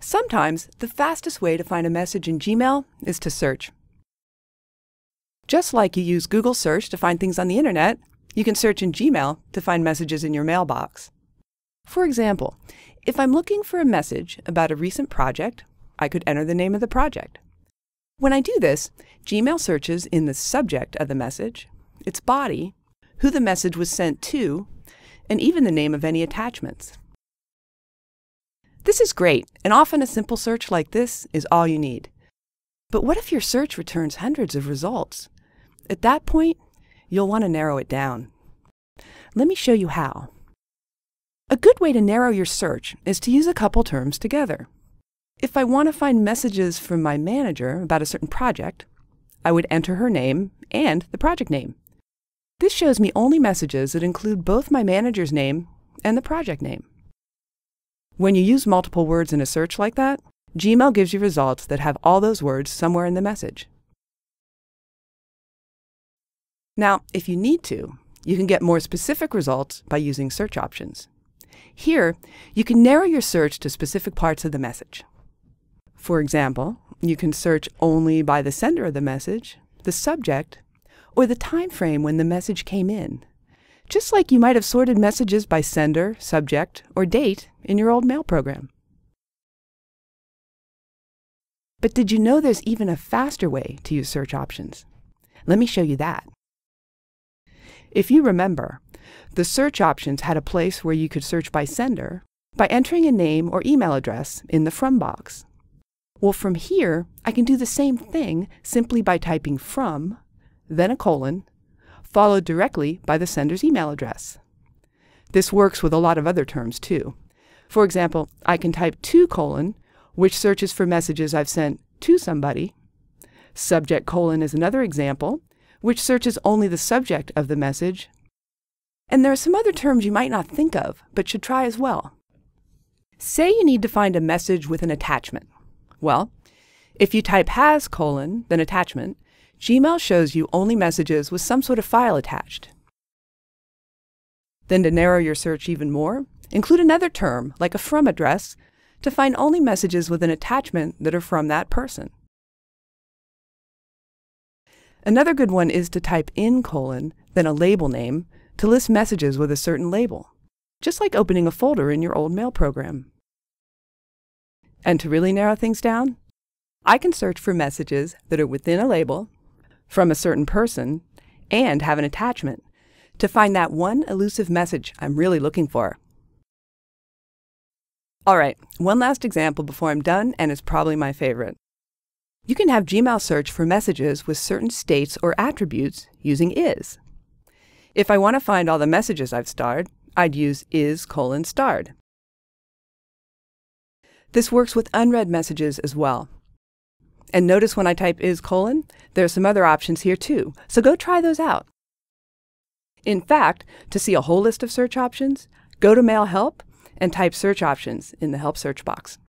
Sometimes the fastest way to find a message in Gmail is to search. Just like you use Google search to find things on the internet, you can search in Gmail to find messages in your mailbox. For example, if I'm looking for a message about a recent project, I could enter the name of the project. When I do this, Gmail searches in the subject of the message, its body, who the message was sent to, and even the name of any attachments. This is great, and often a simple search like this is all you need. But what if your search returns hundreds of results? At that point, you'll want to narrow it down. Let me show you how. A good way to narrow your search is to use a couple terms together. If I want to find messages from my manager about a certain project, I would enter her name and the project name. This shows me only messages that include both my manager's name and the project name. When you use multiple words in a search like that, Gmail gives you results that have all those words somewhere in the message. Now, if you need to, you can get more specific results by using search options. Here, you can narrow your search to specific parts of the message. For example, you can search only by the sender of the message, the subject, or the time frame when the message came in, just like you might have sorted messages by sender, subject, or date in your old mail program. But did you know there's even a faster way to use search options? Let me show you that. If you remember, the search options had a place where you could search by sender by entering a name or email address in the From box. Well, from here, I can do the same thing simply by typing from, then a colon, followed directly by the sender's email address. This works with a lot of other terms too. For example, I can type to colon, which searches for messages I've sent to somebody. Subject colon is another example, which searches only the subject of the message. And there are some other terms you might not think of, but should try as well. Say you need to find a message with an attachment. Well, if you type has colon, then attachment, Gmail shows you only messages with some sort of file attached. Then to narrow your search even more, include another term, like a from address, to find only messages with an attachment that are from that person. Another good one is to type in colon, then a label name, to list messages with a certain label, just like opening a folder in your old mail program. And to really narrow things down, I can search for messages that are within a label, from a certain person, and have an attachment to find that one elusive message I'm really looking for. All right, one last example before I'm done, and it's probably my favorite. You can have Gmail search for messages with certain states or attributes using is. If I want to find all the messages I've starred, I'd use is colon starred. This works with unread messages as well. And notice when I type is colon, there are some other options here too, so go try those out. In fact, to see a whole list of search options, go to Mail Help and type search options in the Help search box.